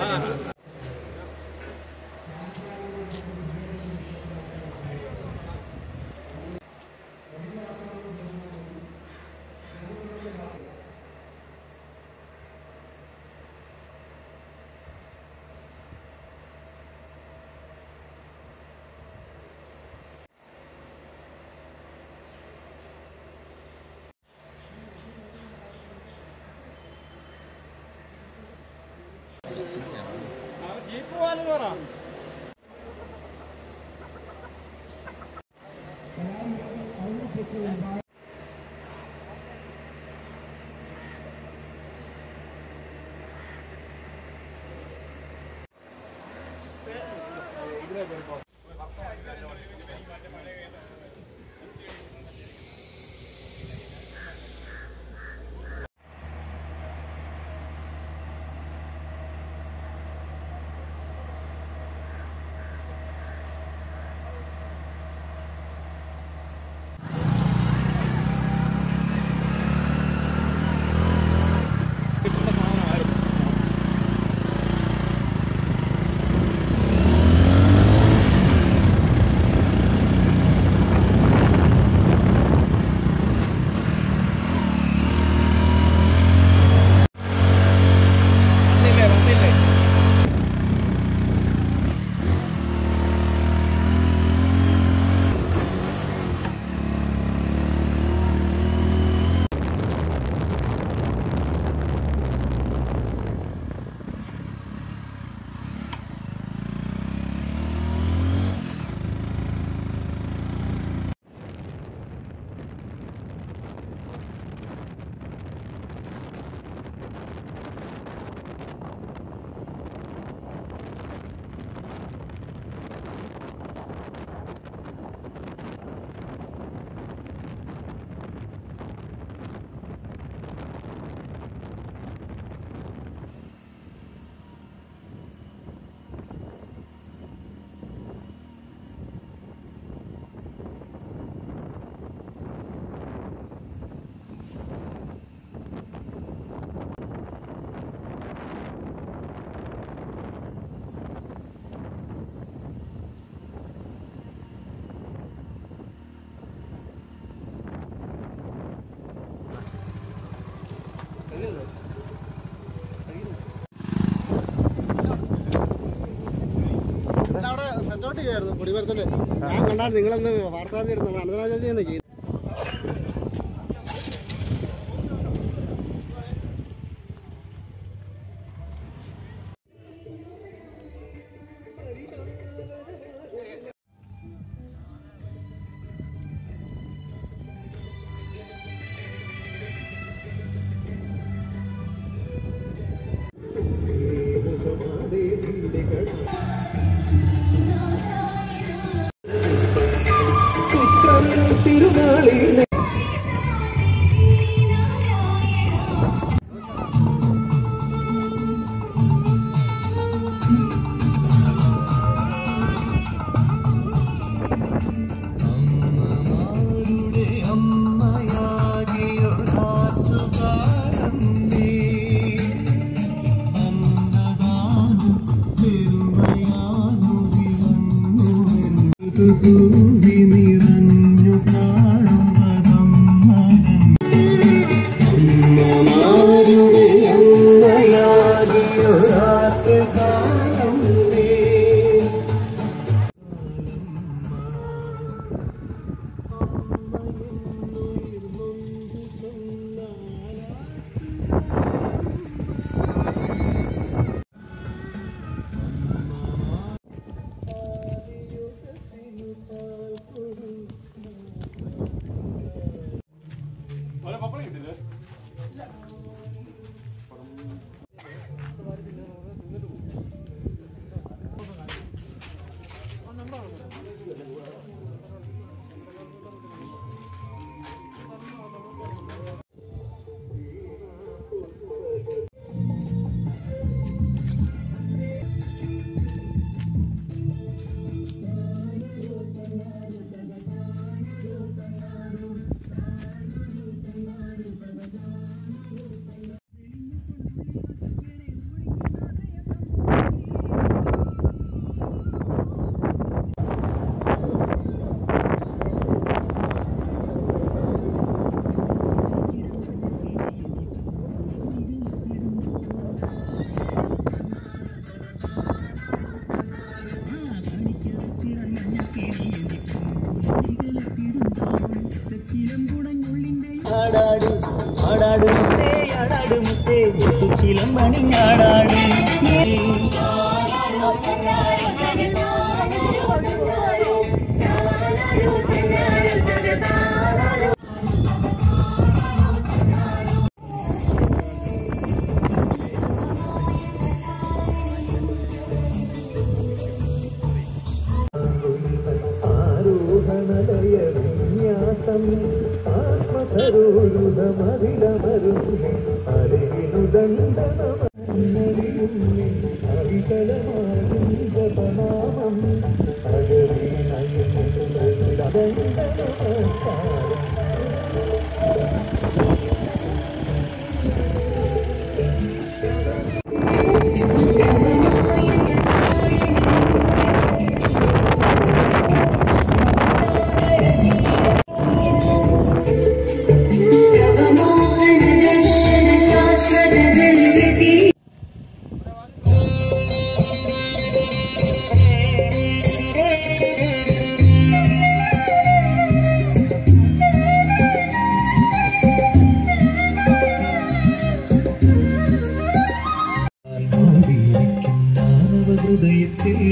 Ah, uh -huh. Valeu, Ana. ചെയ്യായിരുന്നു ഞാൻ കണ്ടാണ് നിങ്ങളന്ന് വാർത്താജി എടുത്തു അനന്തരാജി ആടാട് ചിലം പണിഞ്ഞാടാട്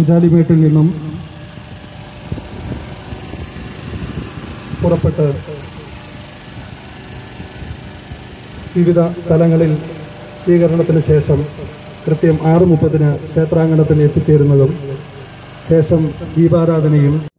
പാഞ്ചാലിമേട്ടിൽ നിന്നും പുറപ്പെട്ട് വിവിധ സ്ഥലങ്ങളിൽ സ്വീകരണത്തിന് ശേഷം കൃത്യം ആറ് മുപ്പതിന് ക്ഷേത്രാങ്കണത്തിൽ എത്തിച്ചേരുന്നതും ശേഷം ദീപാരാധനയും ും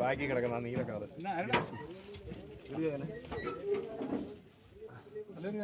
ബാക്കി കിടക്കുന്ന നീല കാത് അല്ലെങ്കിൽ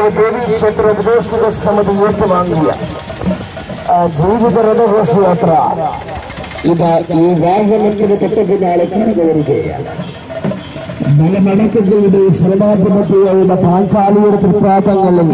പള്ളിയാൽക്കാവ് ദേവീ ഉപദേശക സമിതി ഏറ്റുവാങ്ങിയ ആ ജീവിത രഥഘോഷയാത്ര ഇത് ഈ വാഹനത്തിന് തൊട്ട് പിന്നാലെ കടന്നു വരികയാണ്. മലമടക്കുകളുടെ ശരണാധിപത്യയുടെ പാഞ്ചാലിയുടെ തൃപ്പാദങ്ങളിൽ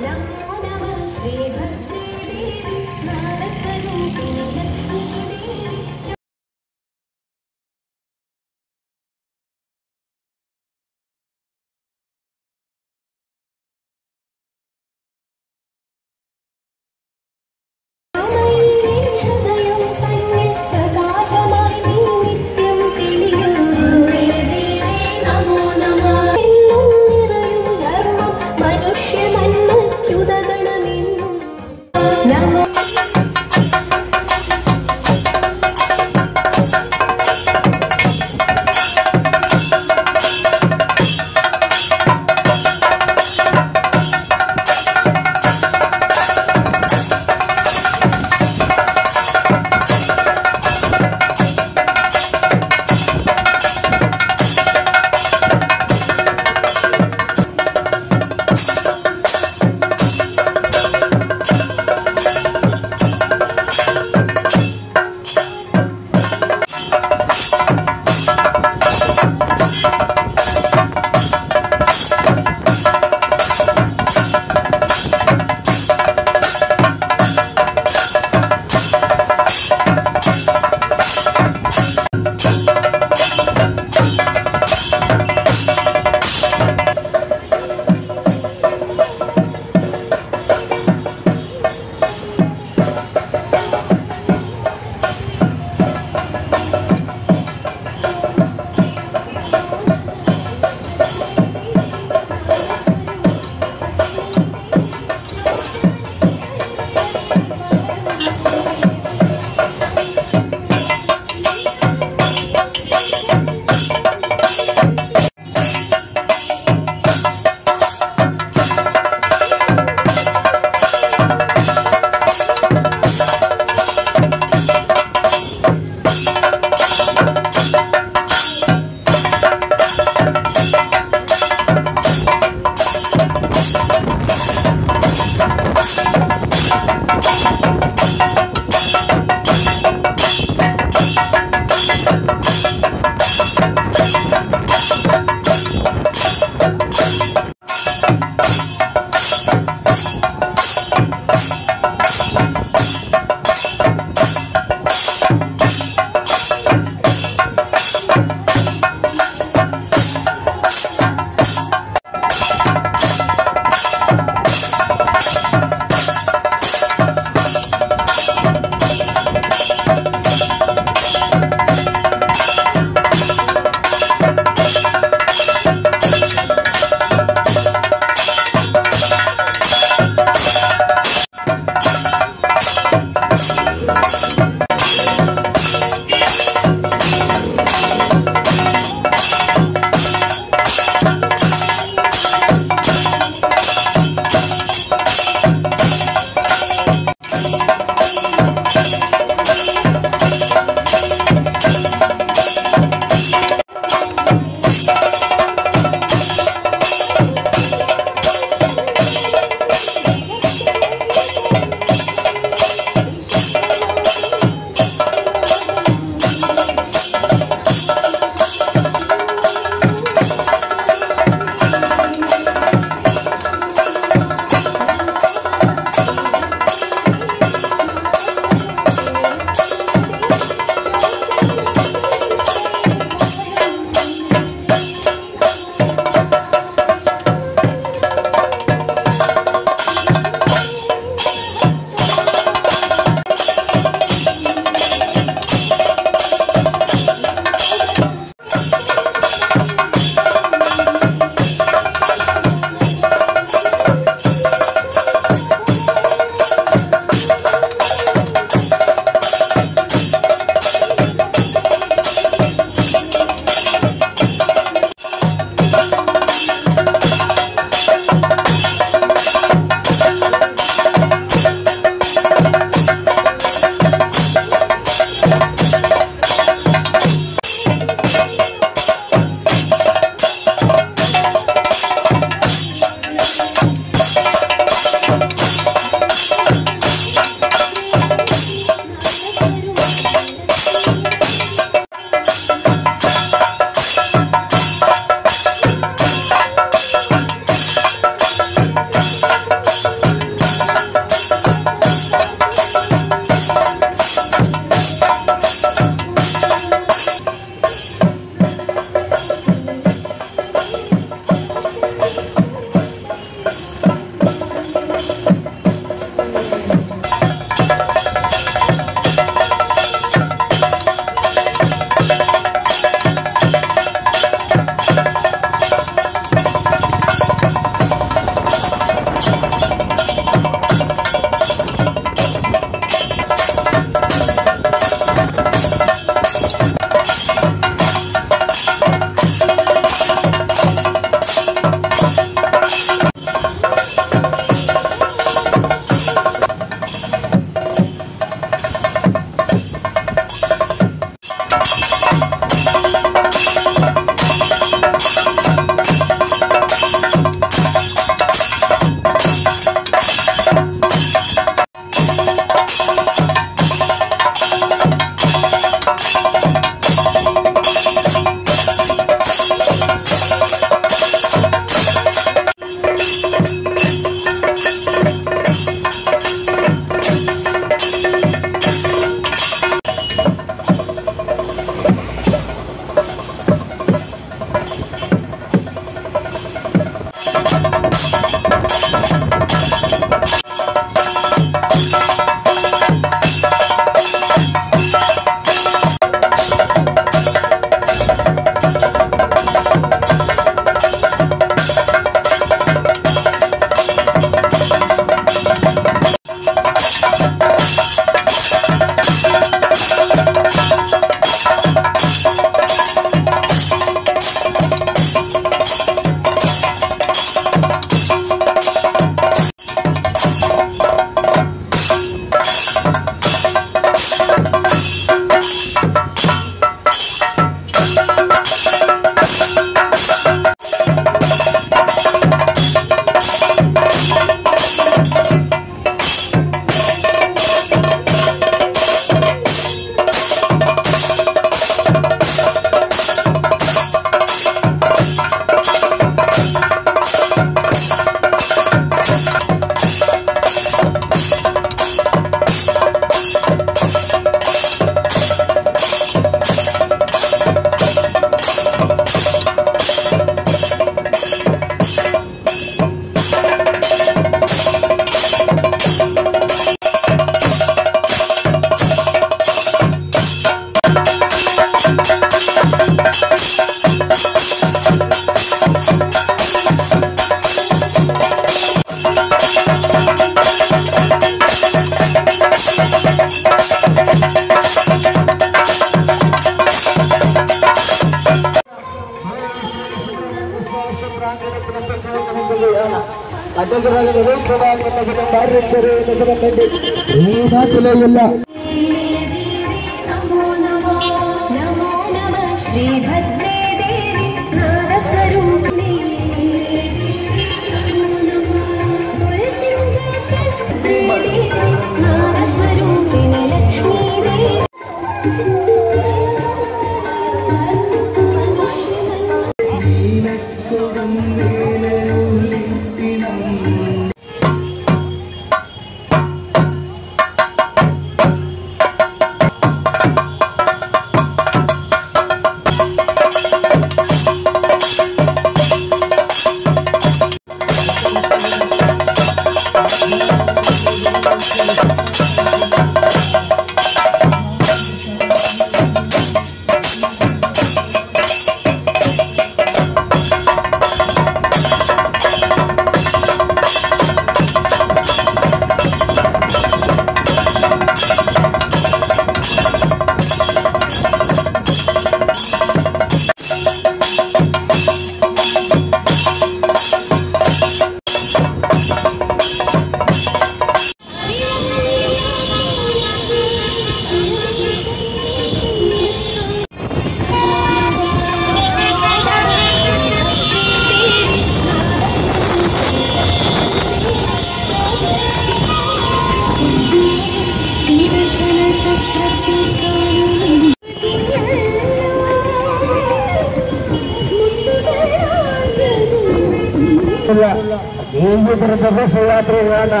ഘോഷയാത്രയാണ്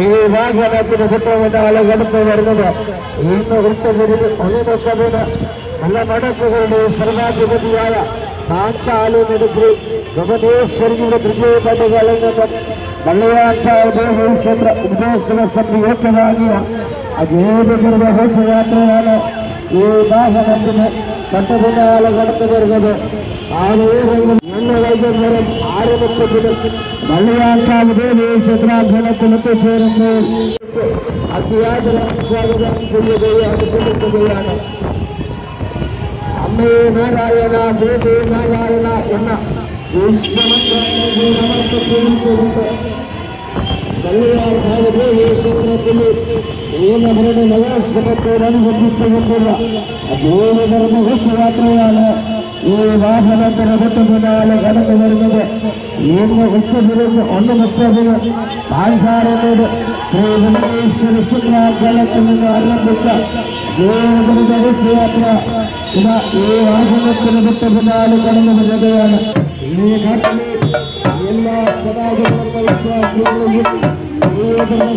ഈ വാഹനത്തിന് ചുറ്റുമുണ്ടാളെ കടന്നു വരുന്നത്. ഇന്ന് ഉച്ചതിരിൽ ഒന്നിനൊക്കതിന് നല്ല മടക്കുകളുടെ സർവാധിപതിയായ പാഞ്ചാലിനെടുത്ത് ഭുവനേശ്വരിയുടെ തൃജയ പണ്ടുകളിൽ നിന്നും വള്ളയാട്ടായ ദേവീക്ഷേത്ര ഉപദേശന സമിതി ഏറ്റുവാങ്ങിയ അജേബകൃത ഘോഷയാത്രയാണ് ഈ വാഹനത്തിന് തൊട്ടുപിന്നാലെ കടന്നു വരുന്നത്. ആനയൂരെങ്കിലും ഇന്ന് വൈകുന്നേരം ആറ് വള്ളിയാട്ടാവ് ദേവീ ക്ഷേത്രാങ്കണത്തിൽ എത്തിച്ചേരുമ്പോൾ അത്യാദരം സ്വാഗതം ചെയ്യുകയാണ്. ക്ഷണിക്കുകയാണ് അമ്മേ നാരായണ ദേവി നാരായണ എന്ന ഈശ്വരമന്ത്രിച്ചുകൊണ്ട് കല്യാൺ ഭാഗദേവി ക്ഷേത്രത്തിൽ ഈനവരുടെ മഹോത്സവത്തോടനുബന്ധിച്ചുകൊണ്ടുള്ള അജീവകർമ്മ ഘോഷയാത്രയാണ് ഈ വാഹനത്തിന് തൊട്ടുപിന്നാലെ കടന്നു വരുന്നത് ഇന്ന് ഉച്ചതിരിഞ്ഞ് ഒന്ന് മുപ്പതിന് പാൻസാരനോട് ശ്രീ വെങ്കടേശ്വര ശുക്രാങ്കലത്തിൽ നിന്ന് ആരംഭിച്ച ജീവിതയാത്ര ഇതാ ഈ വാഹനത്തിന് തൊട്ടുപിന്നാലെ കടന്നു വരികയാണ് ഈ നാട്ടിലെ എല്ലാ സദാചരണ വിശ്വാസികളെയും ജീവകർമ്മ